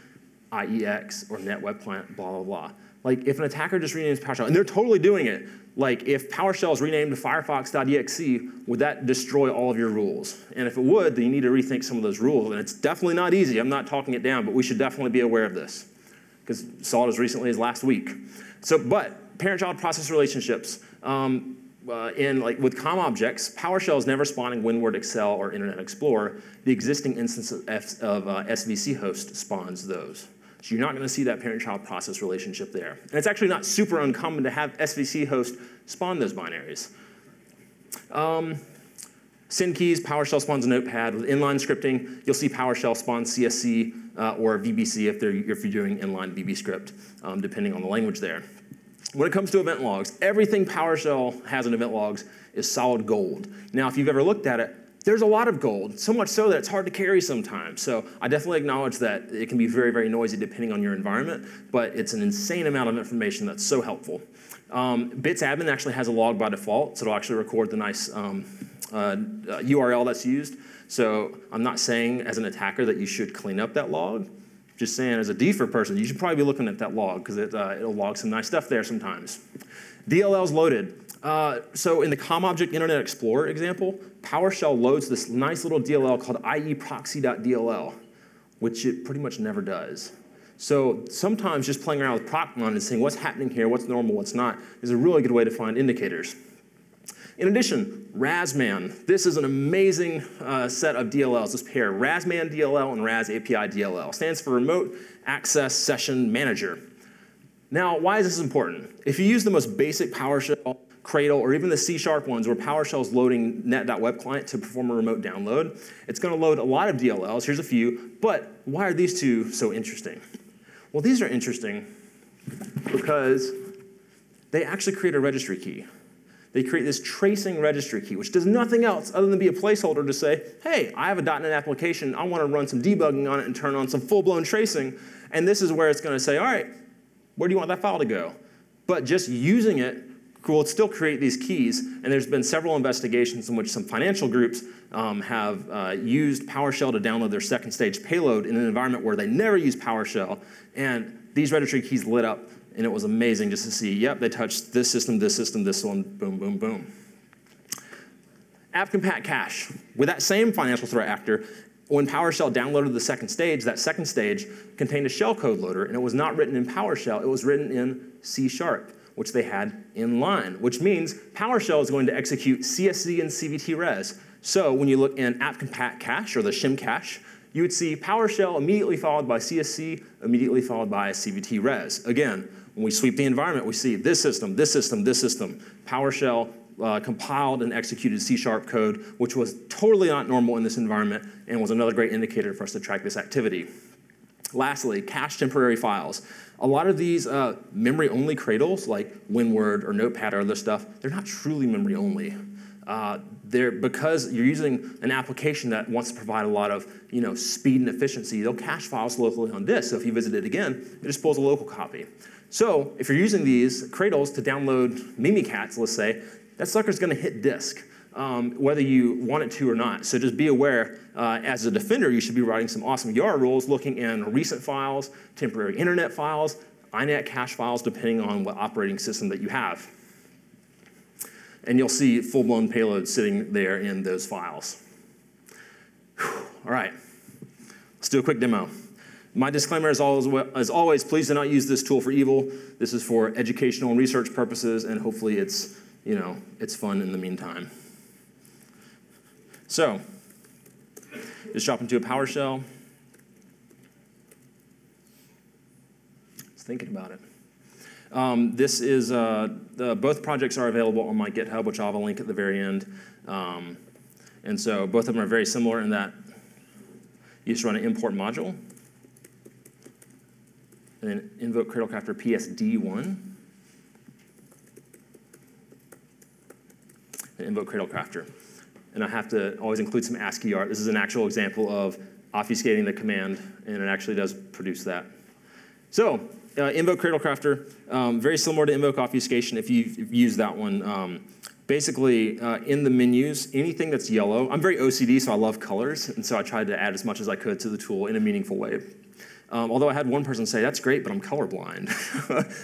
IEX or Net Web Client, blah, blah, blah. Like, if an attacker just renames PowerShell, and they're totally doing it, like, if PowerShell is renamed to Firefox.exe, would that destroy all of your rules? And if it would, then you need to rethink some of those rules. And it's definitely not easy. I'm not talking it down, but we should definitely be aware of this because saw it as recently as last week. So, but parent-child process relationships. Um, uh, in like with COM objects, PowerShell is never spawning WinWord, Excel, or Internet Explorer. The existing instance of, F, of uh, SVC host spawns those. So you're not going to see that parent-child process relationship there. And it's actually not super uncommon to have SVC host spawn those binaries. Um, keys, PowerShell spawns notepad. With inline scripting, you'll see PowerShell spawn CSC uh, or VBC if, if, you're doing inline VB script, um, depending on the language there. When it comes to event logs, everything PowerShell has in event logs is solid gold. Now, if you've ever looked at it, there's a lot of gold, so much so that it's hard to carry sometimes. So I definitely acknowledge that it can be very, very noisy depending on your environment, but it's an insane amount of information that's so helpful. Um, Bits admin actually has a log by default, so it'll actually record the nice um, uh, URL that's used. So I'm not saying as an attacker that you should clean up that log, just saying, as a defer person, you should probably be looking at that log because it, uh, it'll log some nice stuff there sometimes. DLL's loaded. Uh, so in the COM object Internet Explorer example, PowerShell loads this nice little DLL called ieproxy.dll, which it pretty much never does. So sometimes just playing around with procmon and seeing what's happening here, what's normal, what's not, is a really good way to find indicators. In addition, Razman. This is an amazing uh, set of DLLs, this pair, Razman DLL and Raz API DLL. Stands for Remote Access Session Manager. Now, why is this important? If you use the most basic PowerShell, Cradle, or even the C-sharp ones where PowerShell is loading net.web client to perform a remote download, it's going to load a lot of DLLs. Here's a few. But why are these two so interesting? Well, these are interesting because they actually create a registry key they create this tracing registry key, which does nothing else other than be a placeholder to say, hey, I have a .NET application, I want to run some debugging on it and turn on some full-blown tracing, and this is where it's going to say, all right, where do you want that file to go? But just using it will still create these keys, and there's been several investigations in which some financial groups um, have uh, used PowerShell to download their second stage payload in an environment where they never use PowerShell, and these registry keys lit up and it was amazing just to see, yep, they touched this system, this system, this one, boom, boom, boom. AppCompat cache. With that same financial threat actor, when PowerShell downloaded the second stage, that second stage contained a shellcode loader, and it was not written in PowerShell, it was written in C Sharp, which they had in line, which means PowerShell is going to execute CSC and CVT res. So when you look in AppCompat cache, or the shim cache, you would see PowerShell immediately followed by CSC, immediately followed by CVT res. Again, when we sweep the environment, we see this system, this system, this system. PowerShell uh, compiled and executed C-sharp code, which was totally not normal in this environment and was another great indicator for us to track this activity. Lastly, cache temporary files. A lot of these uh, memory-only cradles, like WinWord or Notepad or other stuff, they're not truly memory-only. Uh, they're, because you're using an application that wants to provide a lot of you know, speed and efficiency, they'll cache files locally on disk. So if you visit it again, it just pulls a local copy. So if you're using these cradles to download Mimikatz, let's say, that sucker's going to hit disk. Um, whether you want it to or not. So just be aware, uh, as a defender, you should be writing some awesome YARA rules looking in recent files, temporary internet files, INET cache files, depending on what operating system that you have. And you'll see full-blown payloads sitting there in those files. Whew. All right, let's do a quick demo. My disclaimer is always, as always, please do not use this tool for evil. This is for educational and research purposes, and hopefully it's, you know, it's fun in the meantime. So, just drop into a PowerShell. Just thinking about it. Um, this is, uh, both projects are available on my GitHub, which I'll have a link at the very end. Um, and so both of them are very similar in that you just run an import module, and then invoke Cradlecrafter PSD1, and invoke Cradlecrafter. And I have to always include some ASCII art. This is an actual example of obfuscating the command, and it actually does produce that. So, uh, invoke Cradlecrafter, um, very similar to invoke obfuscation if you've, used that one. Um, basically, uh, in the menus, anything that's yellow, I'm very OCD, so I love colors, and so I tried to add as much as I could to the tool in a meaningful way. Um, although I had one person say, that's great, but I'm colorblind.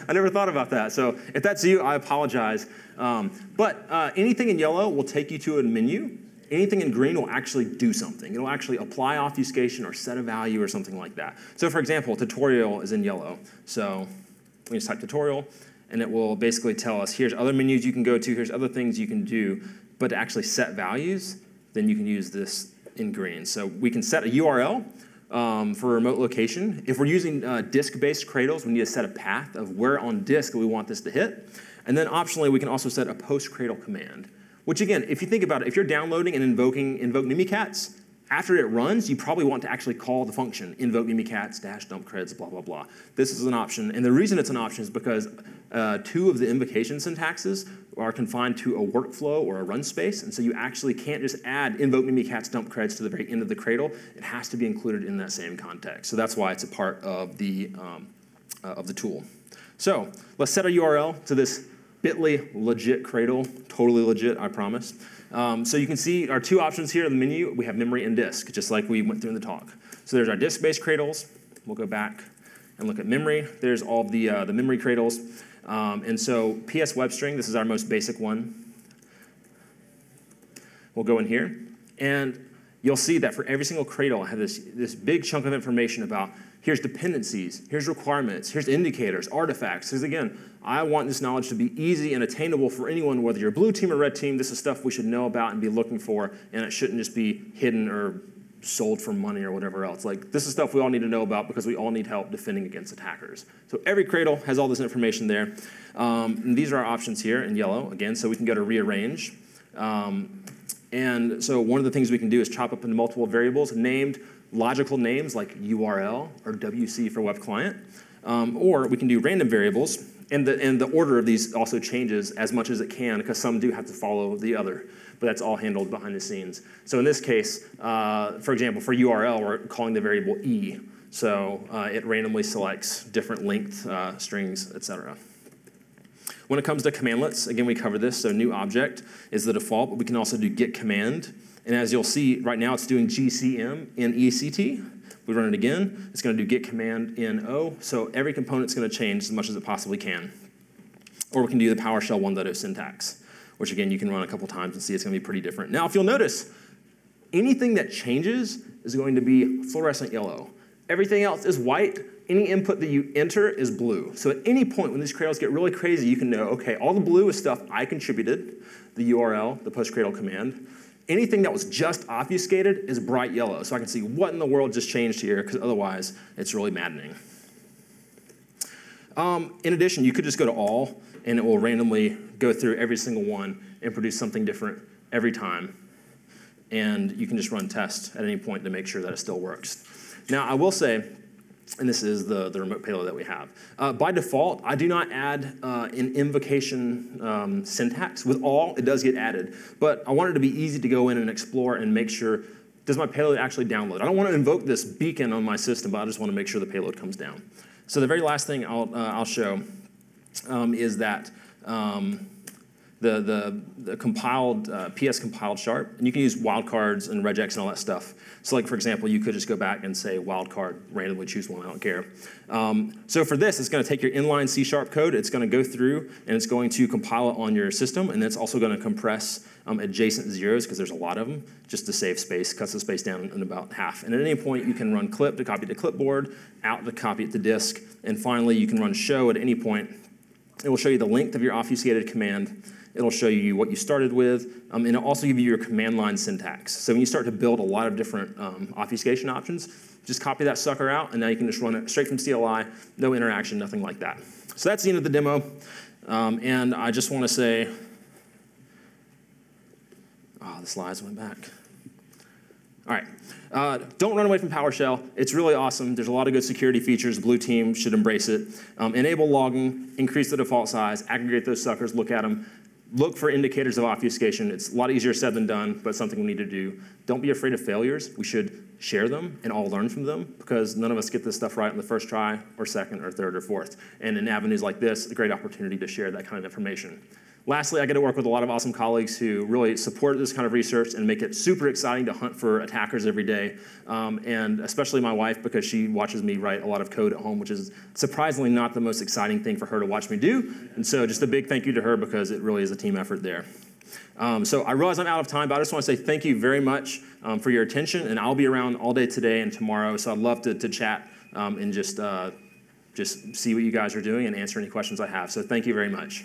<laughs> I never thought about that. So if that's you, I apologize. Um, but uh, anything in yellow will take you to a menu. Anything in green will actually do something. It'll actually apply obfuscation or set a value or something like that. So for example, tutorial is in yellow. So we just type tutorial, and it will basically tell us, here's other menus you can go to, here's other things you can do. But to actually set values, then you can use this in green. So we can set a URL, um, for remote location. If we're using uh, disk-based cradles, we need to set a path of where on disk we want this to hit. And then optionally, we can also set a post-cradle command, which again, if you think about it, if you're downloading and invoking invoke Mimikatz, after it runs, you probably want to actually call the function invoke mimikatz dash dump creds, blah, blah, blah. This is an option. And the reason it's an option is because uh, two of the invocation syntaxes are confined to a workflow or a run space. And so you actually can't just add invoke mimikatz dump creds to the very end of the cradle. It has to be included in that same context. So that's why it's a part of the, um, uh, of the tool. So let's set a URL to this bit.ly legit cradle, totally legit, I promise. Um, so you can see our two options here in the menu. We have memory and disk, just like we went through in the talk. So there's our disk-based cradles. We'll go back and look at memory. There's all the, uh, the memory cradles. Um, and so PS WebString, this is our most basic one. We'll go in here. And you'll see that for every single cradle, I have this, this big chunk of information about here's dependencies, here's requirements, here's indicators, artifacts. Because again, I want this knowledge to be easy and attainable for anyone, whether you're blue team or red team. This is stuff we should know about and be looking for, and it shouldn't just be hidden or sold for money or whatever else. Like this is stuff we all need to know about because we all need help defending against attackers. So every cradle has all this information there. Um, these are our options here in yellow again. So we can go to rearrange. Um, and so one of the things we can do is chop up into multiple variables named logical names like URL or WC for web client. Um, or we can do random variables and the, and the order of these also changes as much as it can because some do have to follow the other, but that's all handled behind the scenes. So in this case, uh, for example, for URL, we're calling the variable E. So uh, it randomly selects different length uh, strings, etc. When it comes to commandlets, again, we cover this. So new object is the default, but we can also do get command. And as you'll see, right now it's doing GCM in ECT. We run it again, it's going to do get command in O, so every component's going to change as much as it possibly can. Or we can do the PowerShell 1.0 syntax, which again, you can run a couple times and see it's going to be pretty different. Now, if you'll notice, anything that changes is going to be fluorescent yellow. Everything else is white. Any input that you enter is blue. So at any point when these cradles get really crazy, you can know, okay, all the blue is stuff I contributed, the URL, the post cradle command. Anything that was just obfuscated is bright yellow, so I can see what in the world just changed here, because otherwise it's really maddening. Um, in addition, you could just go to all, and it will randomly go through every single one and produce something different every time. And you can just run tests at any point to make sure that it still works. Now, I will say, and this is the, the remote payload that we have. Uh, by default, I do not add uh, an invocation um, syntax. With all, it does get added. But I want it to be easy to go in and explore and make sure, does my payload actually download? I don't want to invoke this beacon on my system, but I just want to make sure the payload comes down. So the very last thing I'll, uh, I'll show um, is that um, the, the, the compiled, uh, PS compiled sharp, and you can use wildcards and regex and all that stuff. So like, for example, you could just go back and say wildcard, randomly choose one, I don't care. Um, so for this, it's gonna take your inline C sharp code, it's gonna go through, and it's going to compile it on your system, and it's also gonna compress um, adjacent zeros, because there's a lot of them, just to save space, cuts the space down in about half. And at any point, you can run clip to copy to clipboard, out to copy it to disk, and finally, you can run show at any point. It will show you the length of your obfuscated command, It'll show you what you started with, um, and it'll also give you your command line syntax. So when you start to build a lot of different um, obfuscation options, just copy that sucker out, and now you can just run it straight from CLI, no interaction, nothing like that. so that's the end of the demo. Um, and I just want to say, oh, the slides went back. All right. Uh, don't run away from PowerShell. It's really awesome. There's a lot of good security features. Blue team should embrace it. Um, enable logging, increase the default size, aggregate those suckers, look at them. Look for indicators of obfuscation. It's a lot easier said than done, but something we need to do. Don't be afraid of failures. We should share them and all learn from them because none of us get this stuff right on the first try or second or third or fourth. And in avenues like this, a great opportunity to share that kind of information. Lastly, I get to work with a lot of awesome colleagues who really support this kind of research and make it super exciting to hunt for attackers every day. Um, and especially my wife, because she watches me write a lot of code at home, which is surprisingly not the most exciting thing for her to watch me do. And so just a big thank you to her because it really is a team effort there. Um, so I realize I'm out of time, but I just want to say thank you very much um, for your attention. And I'll be around all day today and tomorrow, so I'd love to, to chat um, and just, uh, just see what you guys are doing and answer any questions I have. So thank you very much.